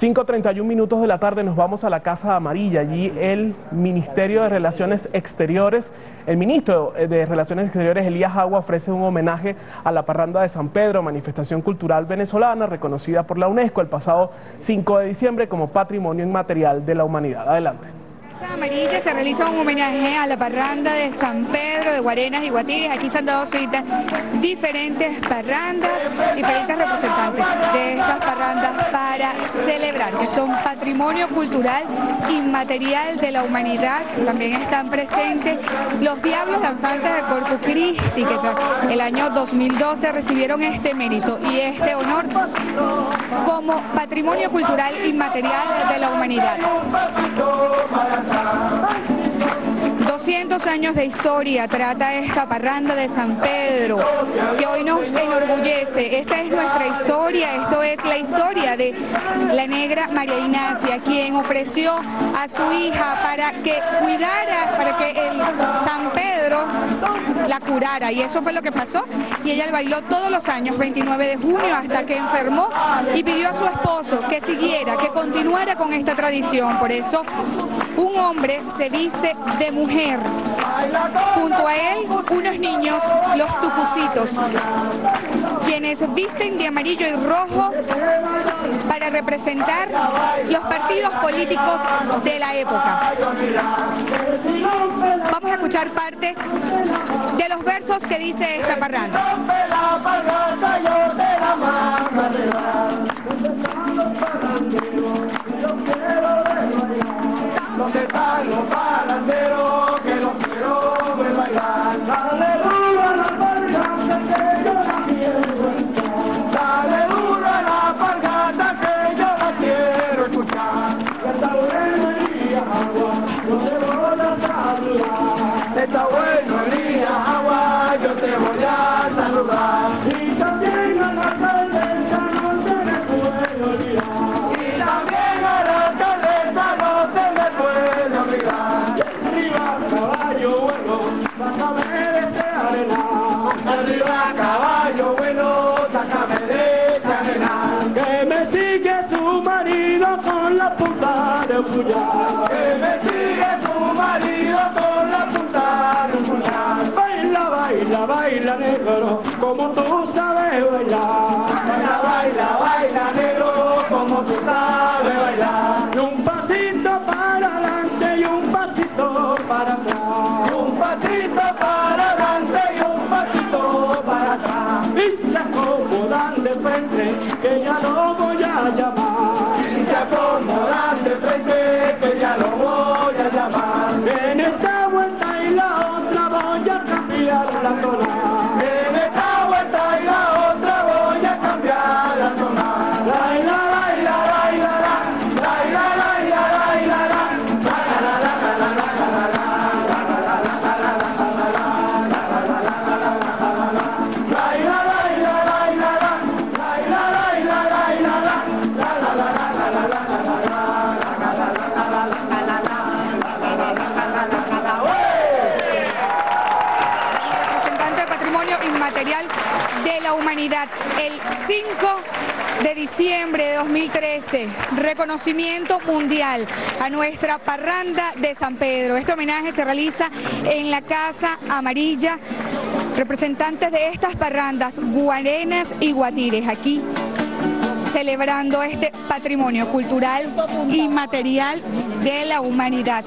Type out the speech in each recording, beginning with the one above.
5.31 minutos de la tarde nos vamos a la Casa Amarilla. Allí el Ministerio de Relaciones Exteriores, el ministro de Relaciones Exteriores, Elías Agua, ofrece un homenaje a la parranda de San Pedro, manifestación cultural venezolana reconocida por la UNESCO el pasado 5 de diciembre como Patrimonio Inmaterial de la Humanidad. Adelante. Amarilla se realiza un homenaje a la parranda de San Pedro, de Guarenas y Guatires. Aquí se han dado cita diferentes parrandas, diferentes representantes de estas parrandas para celebrar, que son patrimonio cultural inmaterial de la humanidad. También están presentes los Diablos Danzantes de Corpus Christi, que el año 2012 recibieron este mérito y este honor como patrimonio cultural inmaterial de la humanidad. 200 años de historia trata esta parranda de San Pedro, que hoy nos enorgullece. Esta es nuestra historia, esto es la historia de la negra María Ignacia, quien ofreció a su hija para que cuidara, para que el San Pedro la curara. Y eso fue lo que pasó. Y ella bailó todos los años, 29 de junio, hasta que enfermó y pidió a su esposo que siguiera, que continuara con esta tradición. Por eso un hombre se viste de mujer. Junto a él, unos niños, los tucucitos, quienes visten de amarillo y rojo para representar los partidos políticos de la época. Vamos a escuchar parte de los versos que dice esta parranda. Agua, yo 5 de diciembre de 2013, reconocimiento mundial a nuestra parranda de San Pedro. Este homenaje se realiza en la Casa Amarilla. Representantes de estas parrandas, Guarenas y Guatires, aquí celebrando este patrimonio cultural inmaterial de la humanidad.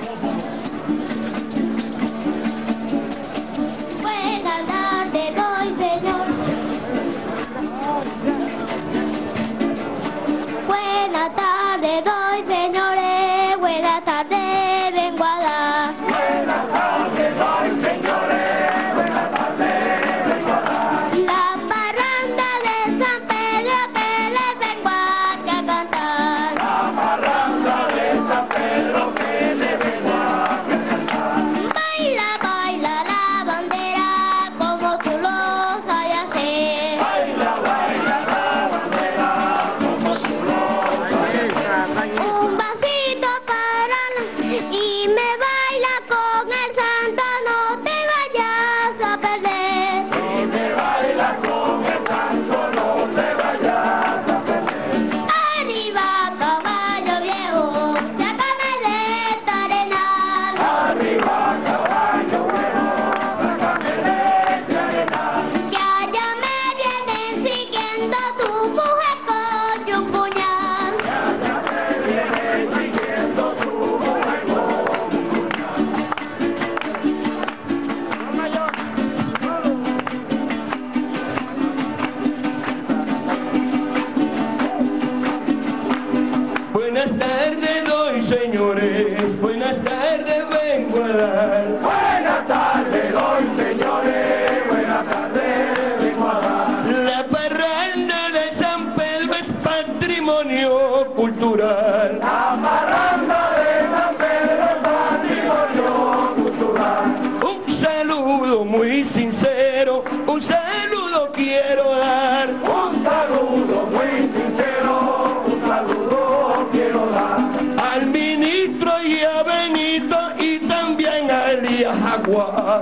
Y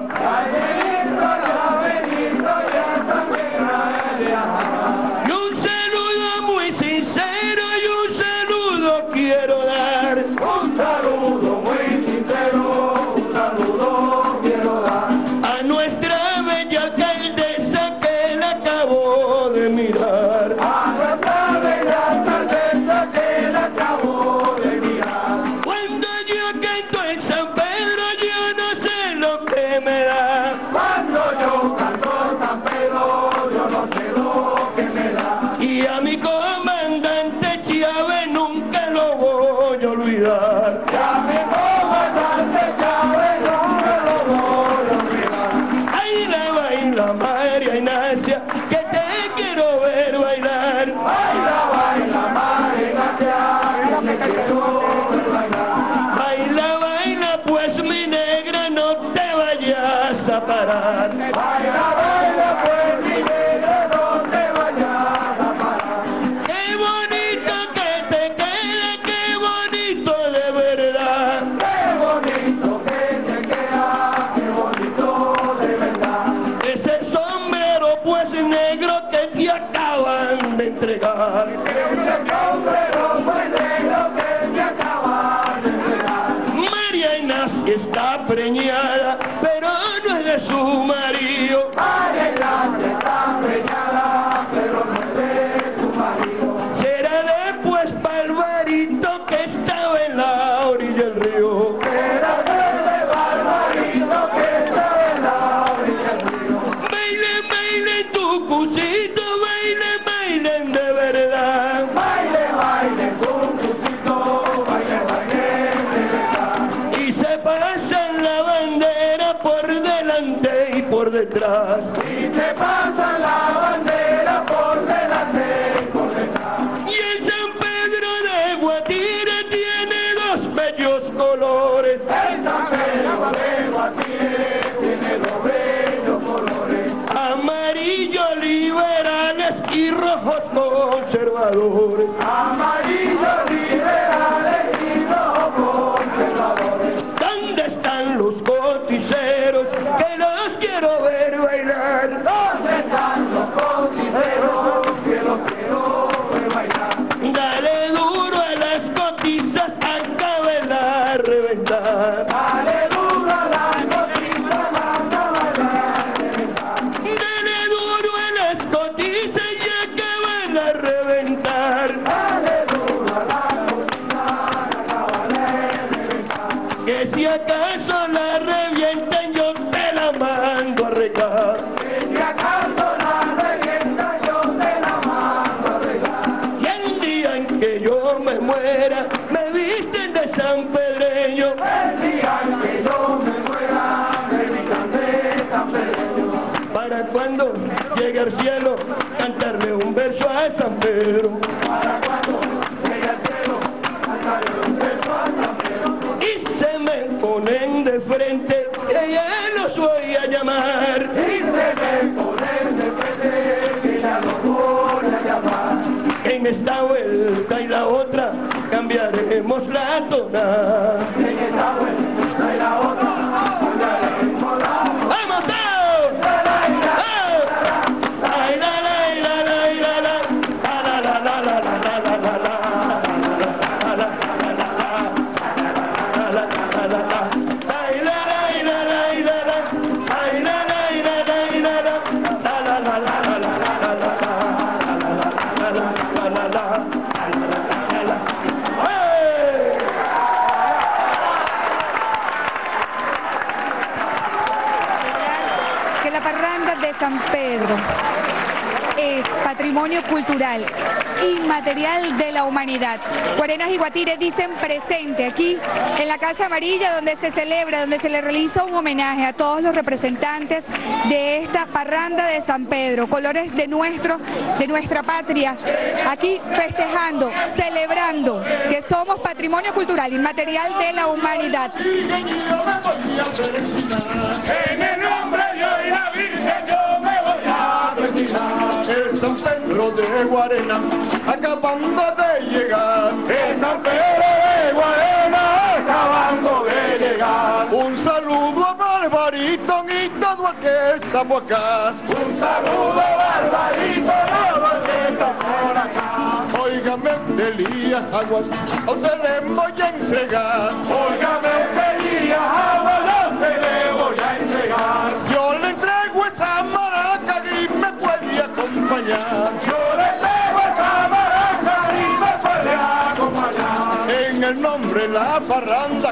un saludo muy sincero y un saludo quiero dar. Un saludo muy sincero, un saludo quiero dar. A nuestra bella alcaldesa que la acabó de mirar. atrás. Y se pasa la acaso la revienten yo te la mando a regar. Si acaso la revienta yo te la mando a regar. Y el día en que yo me muera me visten de San Pedreño. El día en que yo me muera me visten de San Pedreño. Para cuando llegue al cielo cantarle un verso a San Pedro. amar. Dice el poder de perder, que la locura de amar. En esta vuelta y la otra cambiaremos la tona. En esta vuelta San Pedro. Es patrimonio cultural inmaterial de la humanidad. Guarenas y Guatires dicen presente aquí en la Casa Amarilla donde se celebra, donde se le realiza un homenaje a todos los representantes de esta parranda de San Pedro, colores de nuestro, de nuestra patria, aquí festejando, celebrando que somos patrimonio cultural inmaterial de la humanidad. En el nombre de la Virgen, a. El San Pedro de Guarena, acabando de llegar. El San Pedro de Guarena acabando de llegar. Un saludo a Barbarito y todo el que estamos acá. Un saludo barbarito, todos que están por acá. Óigame, Elías Aguas, a usted le voy a entregar. Óigame, Elías, agua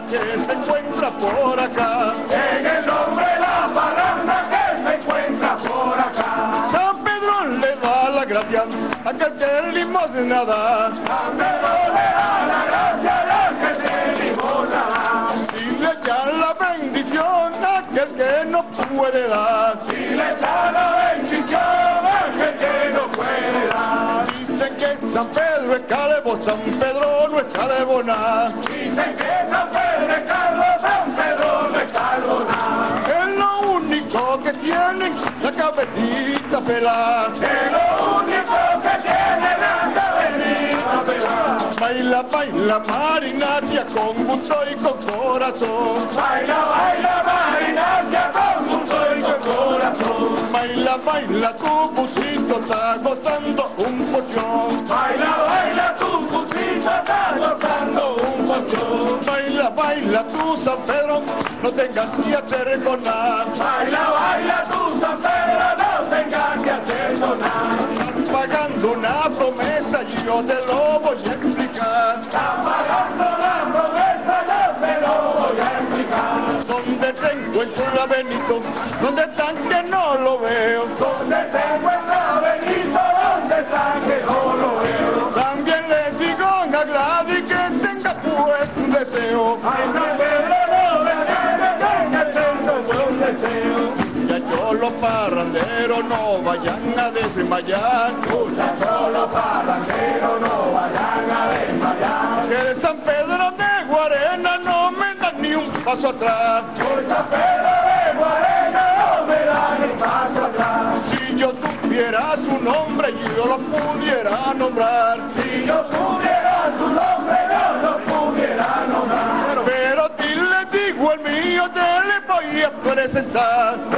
que se encuentra por acá. En el nombre de la parranda que se encuentra por acá. San Pedro le da la gracia a que limosna da. San Pedro le da la gracia a que se limosna. Y le echa la bendición a aquel que no puede dar. Y le da la bendición a aquel que no puede dar. Dicen que San Pedro es calvo, San Pedro no es calvo nada. Dicen que San Pedro Es lo único que tienen, la cabecita pelada. Es lo único que tiene la cabecita pelada. Baila, baila Marinatia con gusto y con corazón. Baila, baila, marinacia con gusto y con corazón. Baila, baila tu busito, está gozando un pochón. Baila, baila, Baila, tu San Pedro, no tengas que hacer con nada. Baila, baila, tu San Pedro, no tengas que hacer nada. Estás pagando una promesa y yo te lo voy a explicar. Está pagando la promesa, yo te lo voy a explicar. Donde te encuentro Benito, donde están que no lo veo. ¿Dónde se encuentra desmayar. Muchachos, los parranderos no vayan a desmayar. Que de San Pedro de Guarena no me da ni un paso atrás. Por San Pedro de Guarena no me dan un paso atrás. Si yo tuviera su nombre yo lo pudiera nombrar. Si yo pudiera su nombre, yo lo pudiera nombrar. Pero si le digo el mío, te le voy a presentar.